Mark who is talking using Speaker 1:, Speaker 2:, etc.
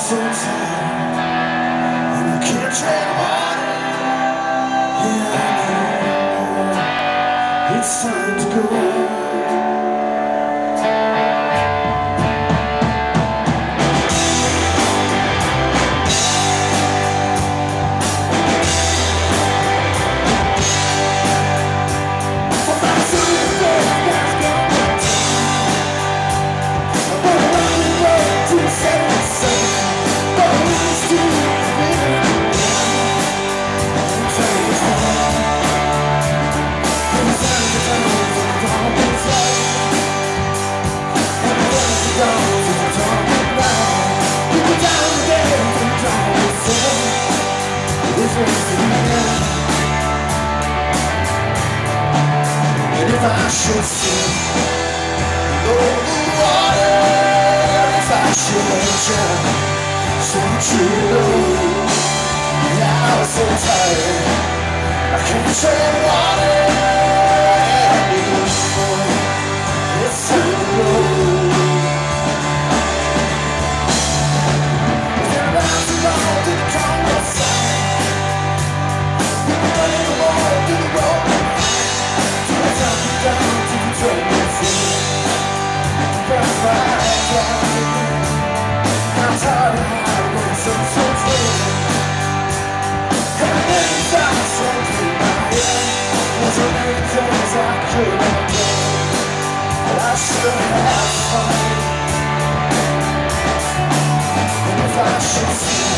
Speaker 1: so tired and can't tread water. Yeah, I know it's time to go. And if I should sink below the water, if I should drown so true low, so I can't tread if I should swim